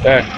Okay.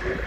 Spirit.